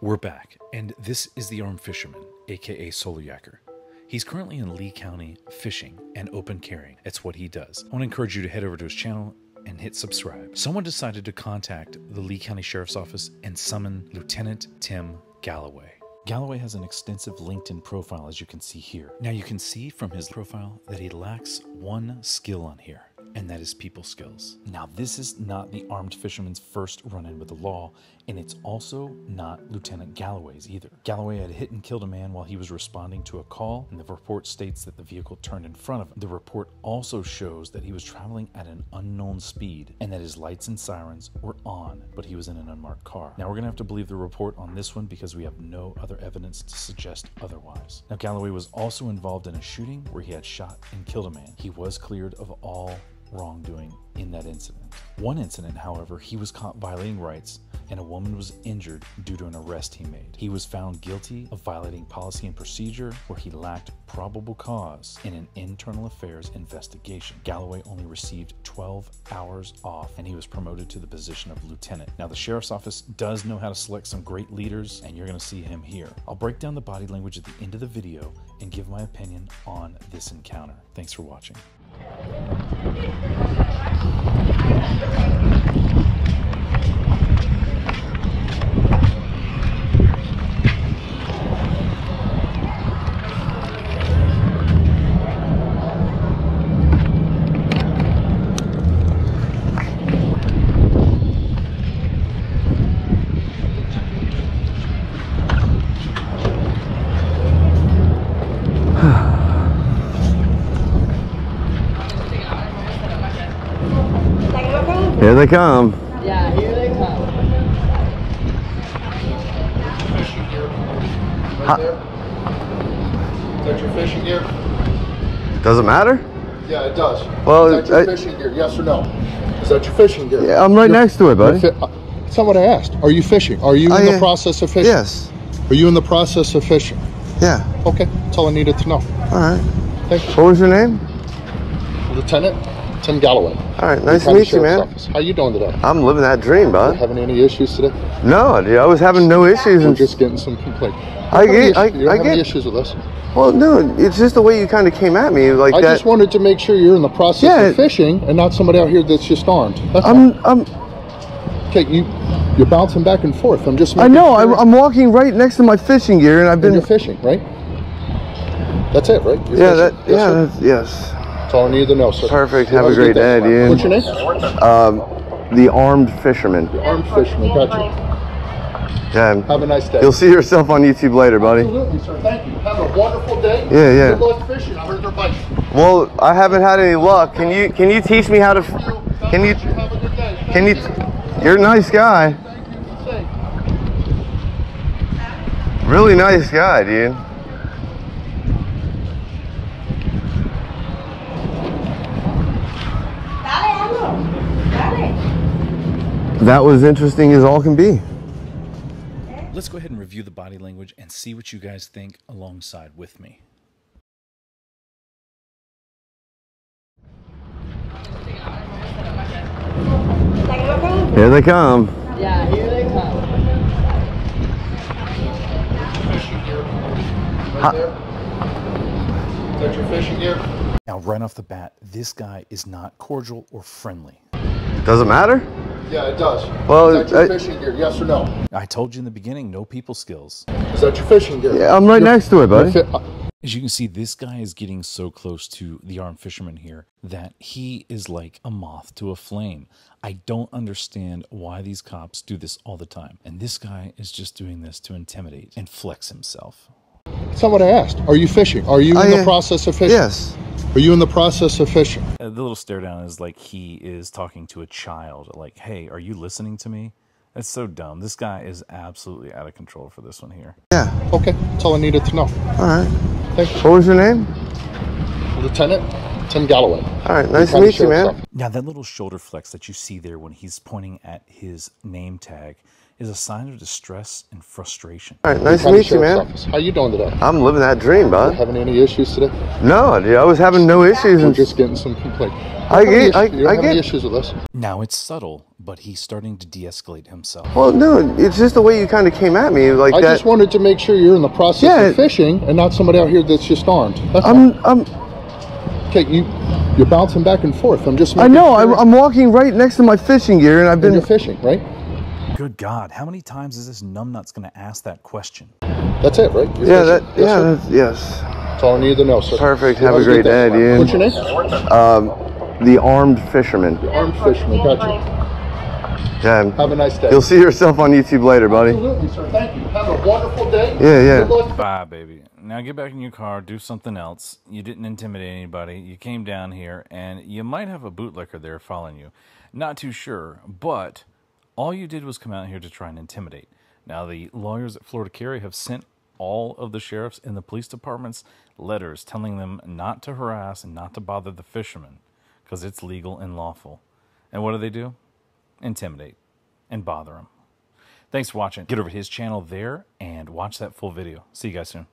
We're back, and this is the armed fisherman, aka Solo Yacker. He's currently in Lee County fishing and open carrying. It's what he does. I want to encourage you to head over to his channel and hit subscribe. Someone decided to contact the Lee County Sheriff's Office and summon Lieutenant Tim Galloway. Galloway has an extensive LinkedIn profile, as you can see here. Now, you can see from his profile that he lacks one skill on here, and that is people skills. Now, this is not the armed fisherman's first run in with the law, and it's also not Lieutenant Galloway's either. Galloway had hit and killed a man while he was responding to a call, and the report states that the vehicle turned in front of him. The report also shows that he was traveling at an unknown speed and that his lights and sirens were on, but he was in an unmarked car. Now, we're gonna have to believe the report on this one because we have no other evidence to suggest otherwise. Now, Galloway was also involved in a shooting where he had shot and killed a man. He was cleared of all wrongdoing in that incident. One incident, however, he was caught violating rights and a woman was injured due to an arrest he made. He was found guilty of violating policy and procedure where he lacked probable cause in an internal affairs investigation. Galloway only received 12 hours off and he was promoted to the position of lieutenant. Now, the sheriff's office does know how to select some great leaders, and you're going to see him here. I'll break down the body language at the end of the video and give my opinion on this encounter. Thanks for watching. Thank you. Here they come. Yeah, here they come. fishing gear. Right Huh. there. Is that your fishing gear? Does it matter? Yeah, it does. Well, is that your I- fishing gear? Yes or no? Is that your fishing gear? Yeah, I'm right You're- next to it, buddy. That's not what I asked. Are you fishing? Are you in yeah. the process of fishing? Yes. Are you in the process of fishing? Yeah. Okay, that's all I needed to know. All right. Thank you. What was your name? Lieutenant Tim Galloway. All right. Nice to meet you, man. Office. How you doing today? I'm living that dream, uh, bud. Having any issues today? No, dude, I was having no issues. We're And just getting some complaints. I get- I- you don't I have any get- issues with us. well, no, it's just the way you kind of came at me, like I that. just wanted to make sure you're in the process Yeah. of fishing and not somebody out here that's just armed. That's. I'm, I'm, Okay, you you're bouncing back and forth. I'm just. I know. Sure I'm, I'm walking right next to my fishing gear, and I've and been. you're fishing, right? That's it, right? You're Yeah, that. fishing. Yes, Yeah, sir? that's, yes. All I need to know, sir. Perfect. Have a great day, dude. What's your name? Um, the armed fisherman. The Armed fisherman. Gotcha. Yeah. Have a nice day. You'll see yourself on YouTube later, buddy. Absolutely, sir. Thank you. Have a wonderful day. Yeah, yeah. Good luck fishing. I heard they're biting. Well, I haven't had any luck. Can you can you teach me how to? Can you Have a good day. can you? You're a nice guy. Thank you. Really nice guy, dude. That was interesting as all can be. Let's go ahead and review the body language and see what you guys think alongside with me. Like, look at Here they come. Yeah, here they come. Fishing gear. Right Huh. there. Is that your fishing gear? Now, right off the bat, this guy is not cordial or friendly. Doesn't matter? Yeah, it does. Well, is that your I- fishing gear? Yes or no? I told you in the beginning, no people skills. Is that your fishing gear? Yeah, I'm right You're- next to it, buddy. As you can see, this guy is getting so close to the armed fisherman here that he is like a moth to a flame. I don't understand why these cops do this all the time. And this guy is just doing this to intimidate and flex himself. That's not what I asked. Are you fishing? Are you Oh, in the process of fishing? Yes. Are you in the process of fishing? Uh, the little stare down is like he is talking to a child, like, hey, are you listening to me? That's so dumb. This guy is absolutely out of control for this one here. Yeah. Okay, that's all I needed to know. All right. Thank you. What was your name? Lieutenant Tim Galloway. All right. Nice to meet you, man. Office. Now, that little shoulder flex that you see there when he's pointing at his name tag is a sign of distress and frustration. All right, nice to meet you, man. Office. How you doing today? I'm living that dream, bud. Having any issues today? No, dude, I was having no issues. We're just getting some complaints. I get- You I- issues- I get- issues with us? Now it's subtle, but he's starting to de escalate himself. well, no, it's just the way you kind of came at me, like I that. just wanted to make sure you're in the process Yeah. of fishing and not somebody out here that's just armed. That's all. I'm, I'm, Okay, you you're bouncing back and forth. I'm just. I know. Sure I'm, I'm walking right next to my fishing gear, and I've and been. you're fishing, right? Good God, how many times is this numbnut's going to ask that question? That's it, right? You're Yeah, that. Yes, Yeah, that's, yes. That's all I need to know, sir. Perfect. You Have a great day, dude. What's your name? Um, the armed fisherman. The Armed fisherman. Gotcha. Yeah. Have a nice day. You'll see yourself on YouTube later, buddy. Absolutely, sir. Thank you. Have a wonderful day. Yeah, yeah. Good luck. Bye, baby. Now get back in your car, do something else. You didn't intimidate anybody. You came down here, and you might have a bootlicker there following you. Not too sure, but all you did was come out here to try and intimidate. Now, the lawyers at Florida Carry have sent all of the sheriffs and the police departments letters telling them not to harass and not to bother the fishermen because it's legal and lawful. And what do they do? Intimidate and bother them. Thanks for watching. Get over to his channel there and watch that full video. See you guys soon.